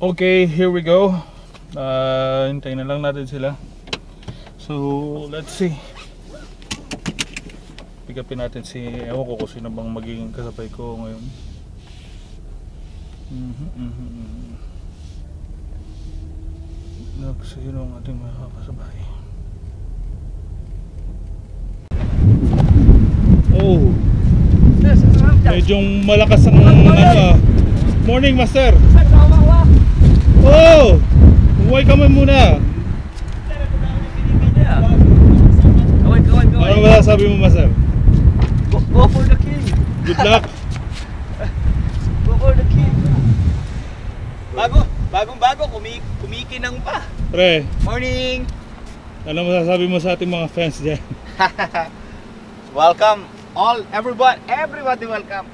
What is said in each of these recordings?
Okay, here we go. Uh, hintayin na lang natin sila. So, let's see. Pick upin natin si, ewan ko kung sino bang magiging kasabay ko ngayon. Mhm, mhm, mhm. Nak, sino ang ating makakasabay? Oh, medyo malakas ang ano ah. Morning, master. Oh! Huwag ka man muna. Kawan, kawan, kawan. Ano ba sabi mo, master? Go, go for the king. Good luck. Go for the king. Bago, bagong bago, kumi, kumikinang pa. Pre, Morning. ano masasabi mo sa ating mga fans dyan? welcome all, everybody, everybody welcome.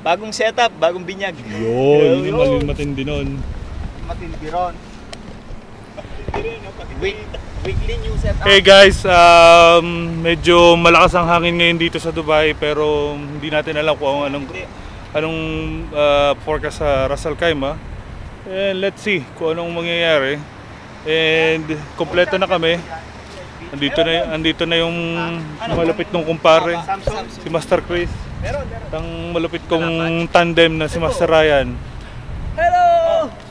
Bagong setup, bagong binyag. Yun, yun yung matindi nun. Matindi ron. Week, weekly new setup. Hey guys, um, medyo malakas ang hangin ngayon dito sa Dubai pero hindi natin alam kung anong anong uh, forecast sa Ras Al Khaimah. And let's see kung anong mangyayari. And kompleto na kami. Andito na andito na yung malupit ng kumpare, si Master Chris. Meron, meron. Ang malupit kong tandem na si Master Ryan.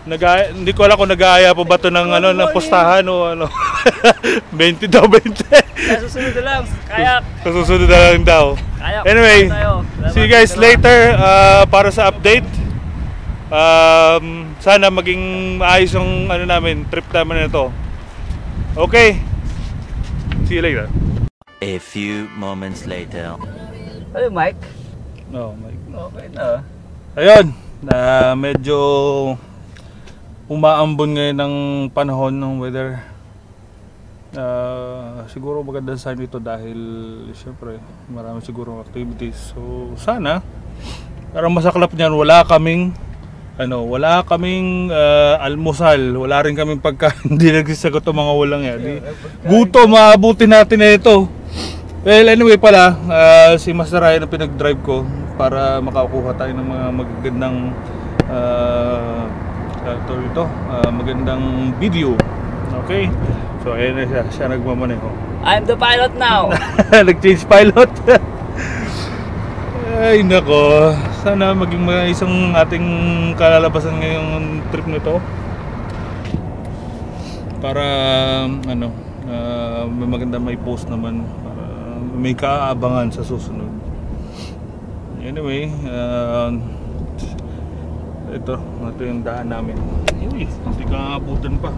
Hello! Nag hindi ko alam kung nag-aaya pa ba to ng ano ng postahan o ano. 20 daw 20. Kaya susunod na lang. Kaya, susunod na lang daw. kaya. Anyway, see you guys later uh, para sa update. Um, sana maging maayos yung ano namin, trip namin na ito. Okay. See you later. A few moments later. Hello, Mike. No, Mike. Okay na. Ayun, na medyo umaambon ngayon ng panahon ng weather. Ah, siguro maganda sign ito dahil syempre marami siguro activities. So sana parang masaklap niyan wala kaming ano, wala kaming ah, almusal, wala rin kaming pagka hindi nagsisagot ang mga walang yan. Di, guto maabuti natin na ito. Well, anyway pala, ah, si Master Ryan ang pinag-drive ko para makakuha tayo ng mga magagandang uh, ito, ito, ah, magandang video. Okay? So, ayan na siya. Siya nagmamaneho. I'm the pilot now. Nag-change pilot. Ay, nako. Sana maging mga isang ating kalalabasan ngayong trip nito. Para, ano, ah, may maganda may post naman. Para may kaabangan sa susunod. Anyway, ah, ito, ito yung daan namin. Uy, hindi ka abutan pa.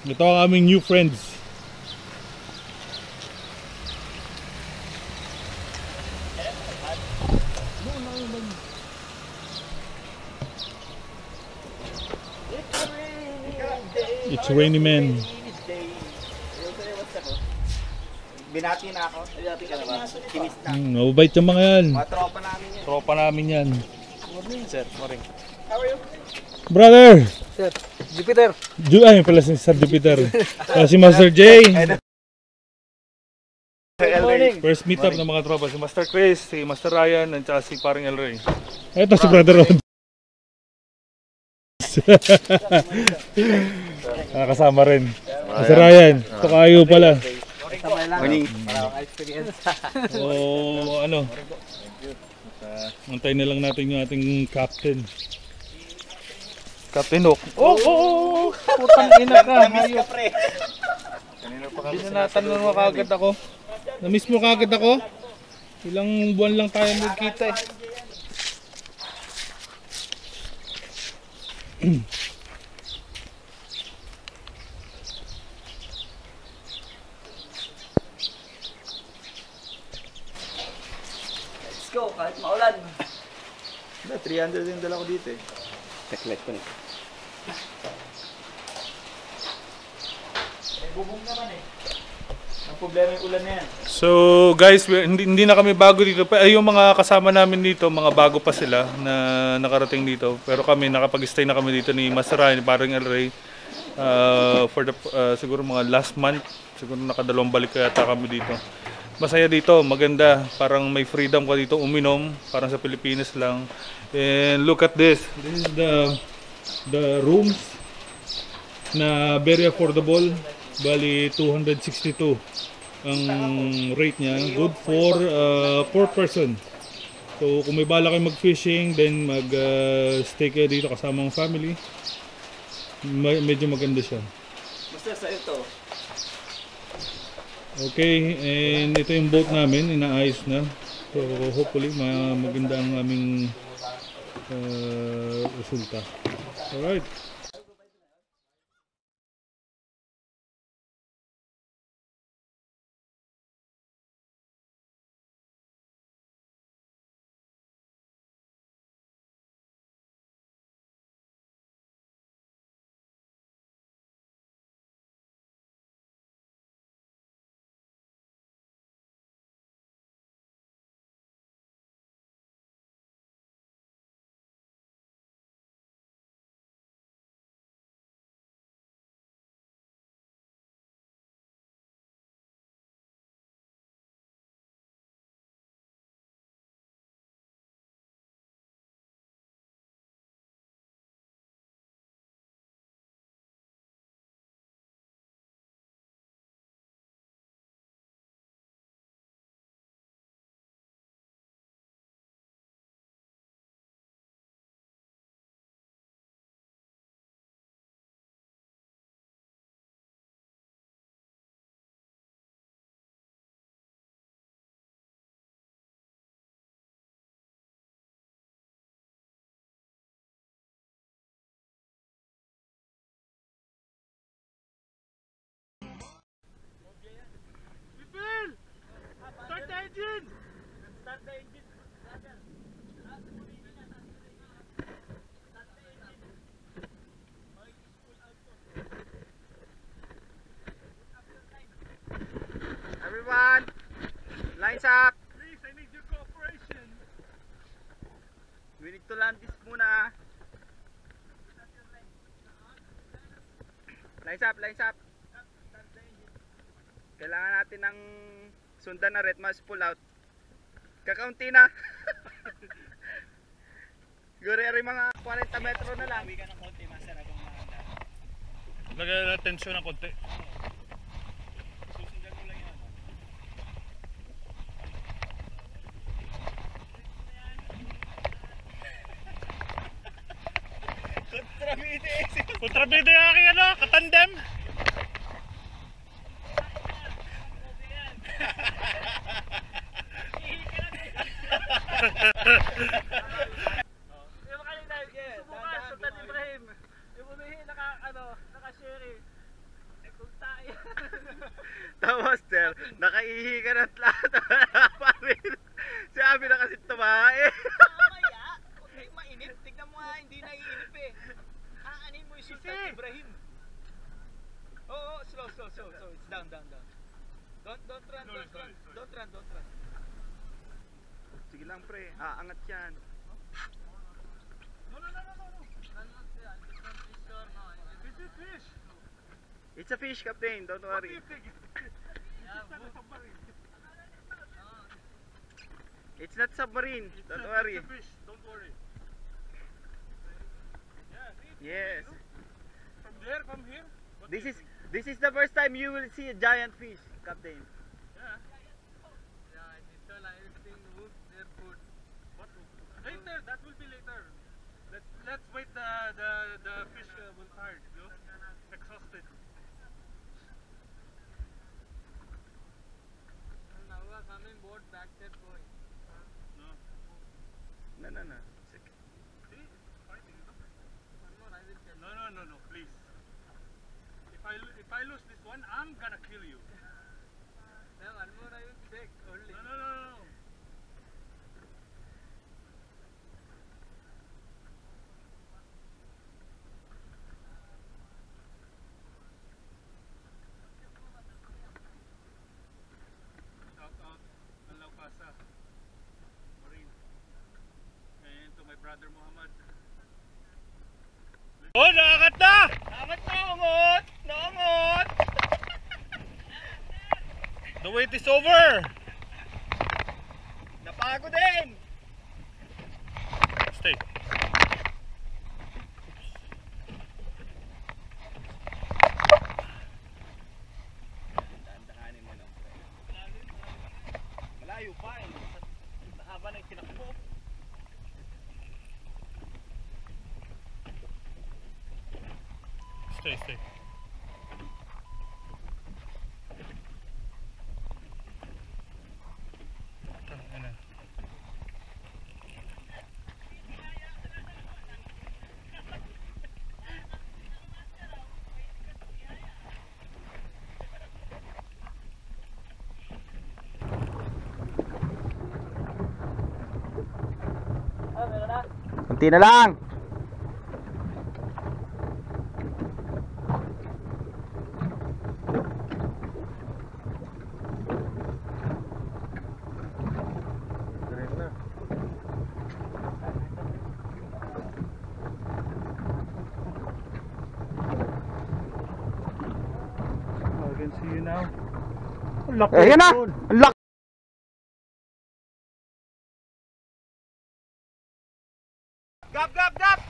Ito ang aming new friends. It's rainy man. Binati na ako. Binati ka na ba? Kinis na. Mababait yung mga yan. Mga tropa namin yun. Tropa namin yan. Morning, sir. Morning. How are you? Brother! Sir, Jupiter. Ju ay, pala si Sir Jupiter. Ah, si Master J. First meet up ng mga tropa. Si Master Chris, si Master Ryan, at si paring El Rey. Ito si Brother Rod. Nakasama rin. Si Ryan. Ito kayo pala. Morning. O ano. Antayin na lang natin yung ating captain. Captain Hook. Oh, oh, oh, oh. Putang ina ka. Namiss ka, pre. Hindi na natanong mo kagad ako. Namiss mo kagad ako? Ilang buwan lang tayo nagkita eh. Let's go, kahit maulan. 300 yung dala ko dito eh. Teklet ko na. Bubong naman eh. Ang problema ulan yan. So guys, hindi, hindi na kami bago dito. Ay, yung mga kasama namin dito, mga bago pa sila na nakarating dito. Pero kami, nakapag-stay na kami dito ni Master Ryan, parang El Rey. uh, for the, uh, siguro mga last month. Siguro nakadalawang balik kaya kami dito. Masaya dito, maganda. Parang may freedom ka dito uminom. Parang sa Pilipinas lang. And look at this. This is the the rooms na very affordable. Bali 262 ang rate niya. Good for uh, 4 person. So kung may bala kayo mag-fishing, then mag-stay kayo dito kasama ang family. Ma- medyo maganda siya. Basta sa ito. Okay, and ito yung boat namin, inaayos na. So hopefully ma maganda ang aming uh, resulta. All right. Lines up. Please, I need your cooperation. We need to land this muna. Lines up, lines up. Kailangan natin ng sundan na red mass pull out. Kakaunti na. Guri-guri mga 40 metro na lang. Lagyan na tension ng konti. Susundan mo lang yan. Kontrabide. Kontrabida yung aking ano, katandem. Yung kanina, subukan, Sultan Ibrahim. Yung umihi, naka, ano, naka-sherry. master, nakaihi ka na lahat. Wala pa rin. Sabi na kasi tumae. Mamaya, huwag mainip. Tignan mo nga, hindi naiinip eh. we Ibrahim. Oh, oh, slow, slow, slow, slow. It's down, down, down. Don't, don't run, no, don't, sorry, run. Sorry. don't run, don't run. Sige lang pre, aangat ah, yan. No, no, no, no, no. Not. Fish no. It's a fish. It's a fish, Captain. Don't worry. Do you think? It's not submarine. It's don't a, worry. It's a fish. Don't worry. Yeah, yes there, from here. This is this is the first time you will see a giant fish, Captain. Later, that will be later. Let's let's wait the the the fish uh, will tired, you know? exhausted. No. No, no, no. It's okay. See, it's fighting. you know? No, no, no, no, please. If I lo- if I lose this one, I'm gonna kill you. No, no, no, no. Shout out Alaw Casa, Marine, and to my brother Muhammad. Oh, nakakat na! Dapat naungot! Naungot! The wait is over! Napago din! Stay. Dandahanin mo lang. Malayo pa eh. Sa haba na yung tinakbo. Stay, stay. Tangina. Kunti na lang! See you now. Ang laki. Ayan na! Tol. Ang laki! Gap, gap, gap!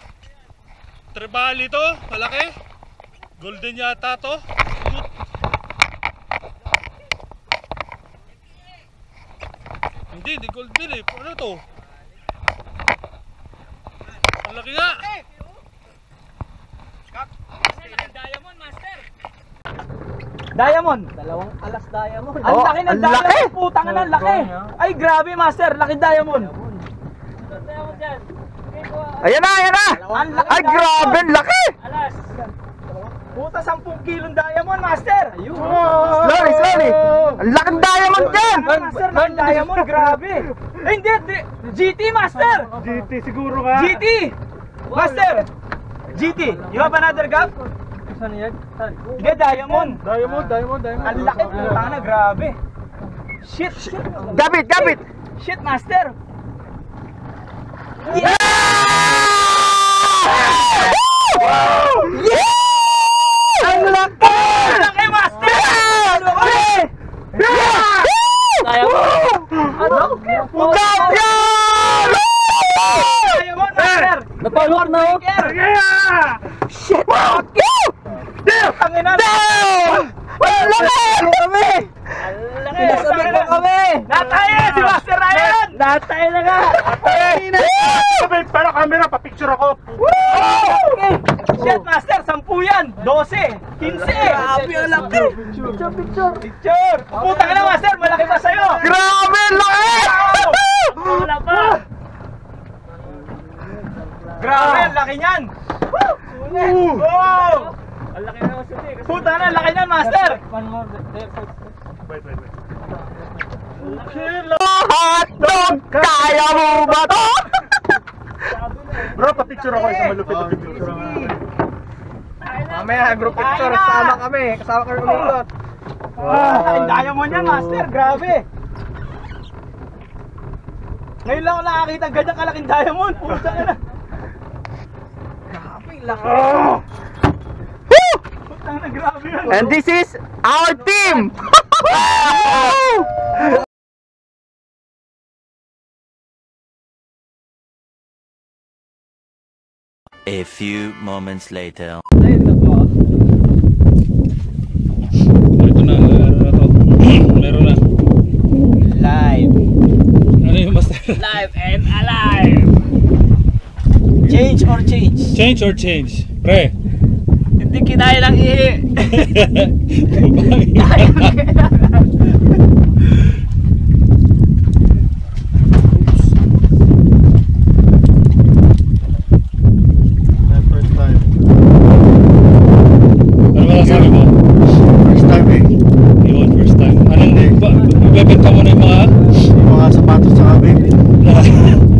Tribali to, malaki. Golden yata to. Hindi, di gold bill eh. Ano to? Ang laki nga. Diamond! Dalawang alas diamond. Ang Oh, laki ng ang diamond! Putang ina, ang laki! Ay, grabe, master! Laki diamond! Ayan na, ayan na! Ay, grabe! Laki! Alas! Puta, 10 kilong diamond, master! Ayun! Slowly, slowly! Ang laking diamond dyan! Master, laki diamond, grabe! Eh, hindi, di- GT, master! GT siguro nga. GT! Master! GT, you have another gap? Saan yan? Hindi, diamond! Diamond, diamond, diamond. Ang laki, puta na, grabe! Shit! Shit! Gabit, gabit! Shit, master! Yeah! Yeah! Ang laki! Ang laki, master! Yeah! Yeah! Diamond! Ano? Gab yan! Diamond, master! Napalwak na ako! Shit! Fuck you! Ang ina! Damn! Ang laki! Kami! Pinasabi mo kami! Natayo si Master Ryan! Natayo na nga! Sabi, pero camera, pa-picture ako. Shit, Master! Sampu yan! 12! 15! Grabe ang laki! Picture, picture! Picture! Puta ka na, Master! Malaki pa sa'yo! Grabe! ang Laki! Wala pa! Grabe, ang laki niyan! Wow! Ang laki na Puta na, ang laki niyan, Master! One more Wait, wait, wait. Hotdog! Kaya mo ba to? Bro, pa-picture ako sa malupit na picture. Mamaya, group picture. Kasama kami. Kasama kami umikot. Ah, ang diamond niya, master. Grabe. Ngayon lang ako nakakita ng ganyang kalaking diamond. Puta ka na. Grabe, laki. Na, grabe yan. And this is our team! A few moments later. Ito na, ano na to. Meron na. Live. Ano yung master? Live and alive. Change or change? or change? Pre. Hindi kinaya ng ihi. First time. ano ba sabi mo? First time eh. Yun, first time. Anong, ba, ibebenta mo na yung mga? Yung mga sapatos sa kabe.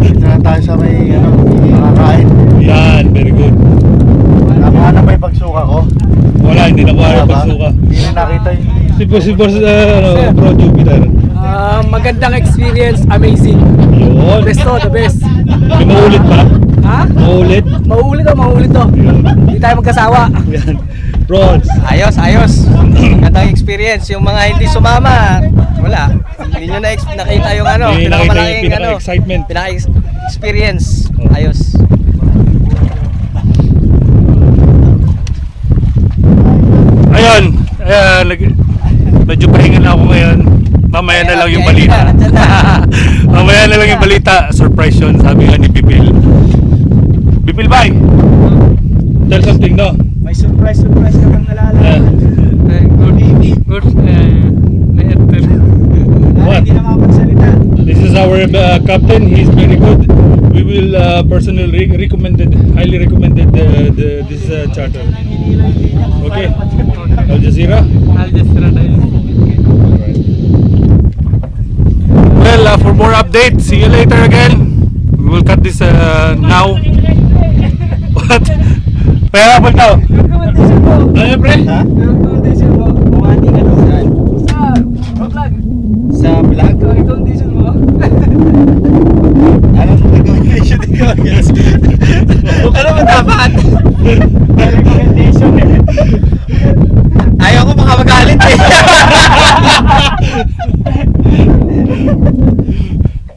Dito na tayo sa may ano, makakain. Yan, very good. Nakuha na ba yung pagsuka ko? Wala, hindi na kuha Wala yung ba? pagsuka. Hindi na nakita yung... Si Boss, si Boss, uh, ano, Jupiter. Ah, magandang experience, amazing. Yun. Best to, the best. May maulit pa? Ha? Maulit? Mauulit to, mauulit to. Hindi tayo magkasawa. Yan. Bronze. Ayos, ayos. Gandang experience. Yung mga hindi sumama, wala. Hindi nyo na nakita yung ano, yung pinakamalaking ano, pinaka-excitement. pinaka-experience. Ayos. Ayun. Ayan, nag- medyo pahinga na ako ngayon. Mamaya na lang yung balita. Mamaya na lang yung balita. Surprise yun, sabi nga ni Bipil. Bipil, bye! Tell something, no? May surprise, surprise naman nalala. Yeah. Good, good, What? Hindi na makapagsalita. This is our uh, captain. He's very good. We will uh, personally re- recommended, highly recommended uh, the, this uh, charter. Okay. Al Jazeera. I'll just run Well, uh, for more updates, see you later again. We will cut this uh, now. What? Pera po daw. Ano pre? Ha? Bumati ka doon. Sa vlog? Ano mo recommendation ikaw? Yes. ano ba dapat? recommendation eh. Ayaw ko baka magalit eh.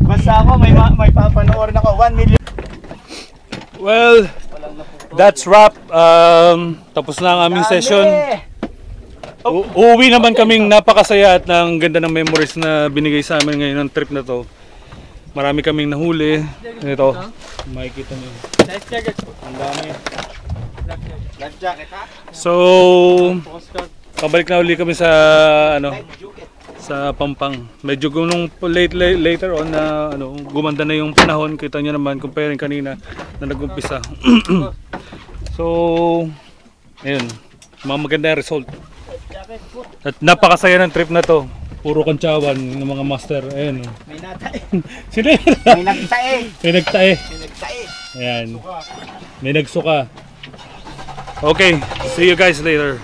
Basta ako may ma- may papanoorin ako 1 million. Well, that's wrap. Um, tapos na ang aming session. U- uuwi naman kaming napakasaya at ng ganda ng memories na binigay sa amin ngayon ng trip na to. Marami kaming nahuli. Ito, makikita niyo. Ang dami. Life jacket ha? So, pabalik na uli kami sa ano sa Pampang. Medyo nung late, late later on na ano gumanda na yung panahon, kita niyo naman comparing kanina na nag-umpisa. so, ayun, mga maganda yung result. At napakasaya ng trip na to. Puro kantsawan ng mga master. Ayun. May natae. Sino yun? May nagtae. May nagtae. May nagtae. Ayan. May nagsuka. Okay, see you guys later.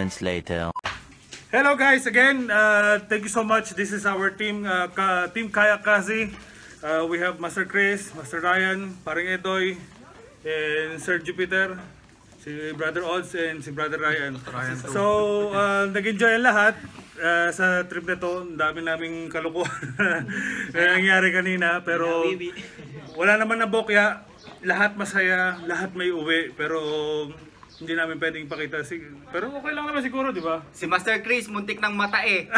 moments later. Hello guys again. Uh, thank you so much. This is our team uh, ka- team Kaya Kazi. Uh, we have Master Chris, Master Ryan, Paring Edoy, and Sir Jupiter, si Brother Odds and si Brother Ryan. So, uh, nag-enjoy ang lahat uh, sa trip na to. Ang dami naming kalukuhan na nangyari kanina pero wala naman na bokya. Lahat masaya, lahat may uwi pero hindi namin pwedeng ipakita si pero okay lang naman siguro, di ba? Si Master Chris, muntik ng mata eh.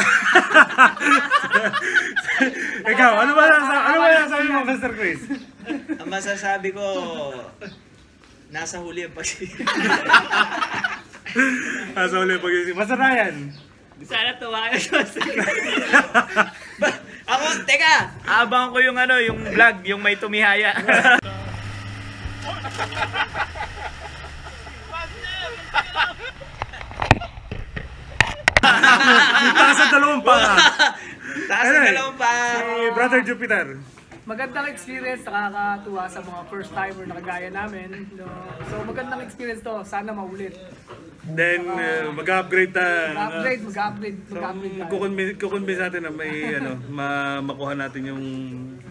Ikaw, ano ba nasa, ano ba nasabi mo, Mr. Chris? Ang masasabi ko, nasa huli ang pagsisimula. Nasa uli pag Basta Ryan. Sana tuwa kayo sa Ba- Ako, teka! Abangan ko yung ano, yung vlog, yung may tumihaya. Taas sa dalawang pa. Taas ang dalawang pa. Si Brother Jupiter. magandang experience, nakakatuwa sa mga first timer na kagaya namin. No? So magandang experience to, sana maulit. Then, uh, mag-upgrade ta. Mag-upgrade, mag-upgrade, So, mag-upgrade tayo. kukonvince, kukonvince natin na may ano, ma makuha natin yung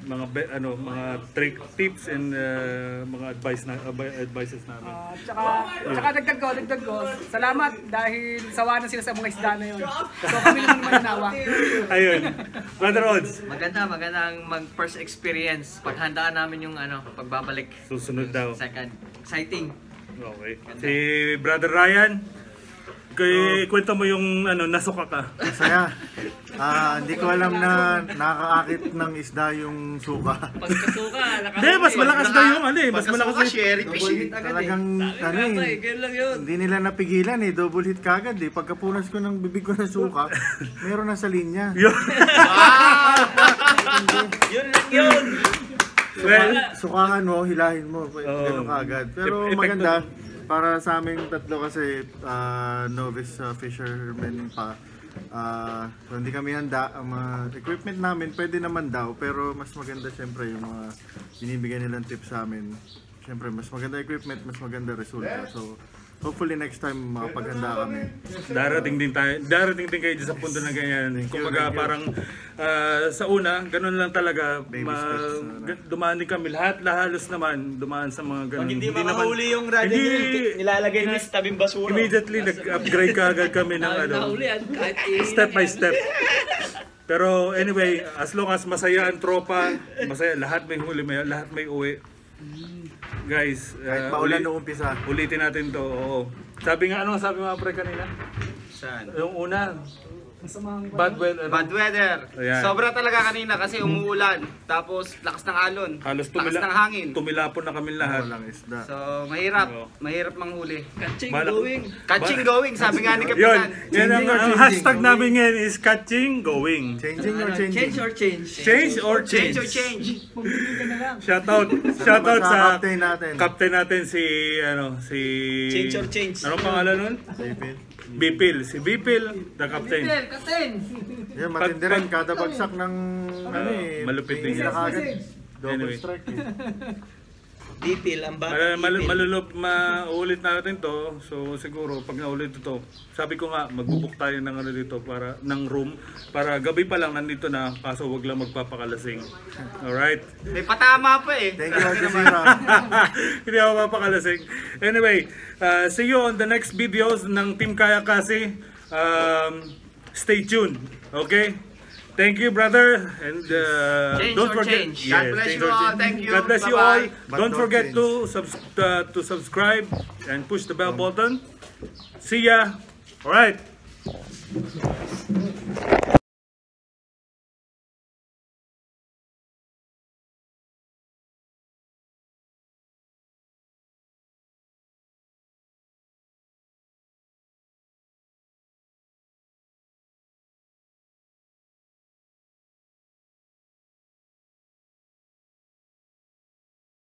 mga be, ano, mga trick tips and uh, mga advice na advi- advices namin. Ah, tsaka, tsaka dagdag ko, dagdag ko, salamat dahil sawa na sila sa mga isda na yun. So kami naman mananawa. Ayun. Brother Odds, Maganda, magandang mag first experience. Paghandaan namin yung ano, pagbabalik. susunod daw. Second. Exciting. Okay. Si Brother Ryan, kay kwento mo yung ano, nasuka ka. Masaya. Ah, hindi ko alam na nakakaakit ng isda yung suka. Pagkasuka, Hindi, mas malakas daw yung ano eh. Mas malakas yung... sherry fish eh. Talagang ano Ano eh. ganun lang yun. Hindi nila napigilan eh, double hit kagad eh. Pagkapunas ko ng bibig ko ng suka, meron na sa linya. Yun. Yun lang yun. Well, Sukahan mo, hilahin mo, Oo. ganun kagad. Pero maganda, para sa aming tatlo kasi ah, novice ah, fishermen pa. So hindi kami handa. Ang mga equipment namin pwede naman daw, pero mas maganda syempre yung mga binibigyan nilang tips sa amin. Syempre, mas maganda equipment, mas maganda resulta. So, hopefully next time makapaghanda kami. darating din tayo, darating din kayo sa punto na ganyan. Kumbaga parang ah, sa una, ganun lang talaga. Baby ma- steps na lang. g- dumaan din kami. Lahat, halos naman, dumaan sa mga ganun. Pag hindi naman- makahuli yung radyo Hindi- nilalagay na sa tabing basura. Immediately, nag-upgrade ka agad kami ng ano, Nahulihan kahit step by step. Pero anyway, as long as masaya ang tropa, masaya, lahat may huli, may, lahat may uwi. Guys, Kahit ah, paulan uli- noong umpisa. ulitin natin to. Oo. Sabi nga, ano sabi mga pre kanina? Saan? Yung una, bad weather. Bad weather. Ayan. Sobra talaga kanina kasi umuulan. Tapos lakas ng alon. Halos lakas tumila, ng hangin. tumilapon na kami lahat. Walang isda. So, mahirap. Oo. Mahirap manghuli. Catching, Malak- going. Catching going, sabi nga ni Yun, Kapitan. yan ang, hashtag namin ngayon is catching, going. Changing or Ano, changing? change or change? Change or change? Change or change? Shout out, shout out Sa captain natin. captain natin si ano si Change or change? Anong pangalan nun? Sipin. Bipil, si Bipil, the captain. Yan, matindi rin. Kada bagsak ng ano eh. malupit din. Double Anyway. strike eh. Dipil, ang bata Mal, mal, malulup, maulit natin to. So siguro pag naulit ito, sabi ko nga magbubuk tayo ng ano dito para ng room para gabi pa lang nandito na kaso wag lang magpapakalasing. All right. May patama pa eh. Thank you, Al Jazeera. Hindi ako mapakalasing. Anyway, uh, see you on the next videos ng Team Kaya Kasi. Um, stay tuned. Okay? Thank you, brother. And uh, Change don't forget. change. God bless change you all. change. Thank you. God bless you Bye-bye. all. But don't don't forget change. to subs- uh, to subscribe and push the bell button. See ya. All right.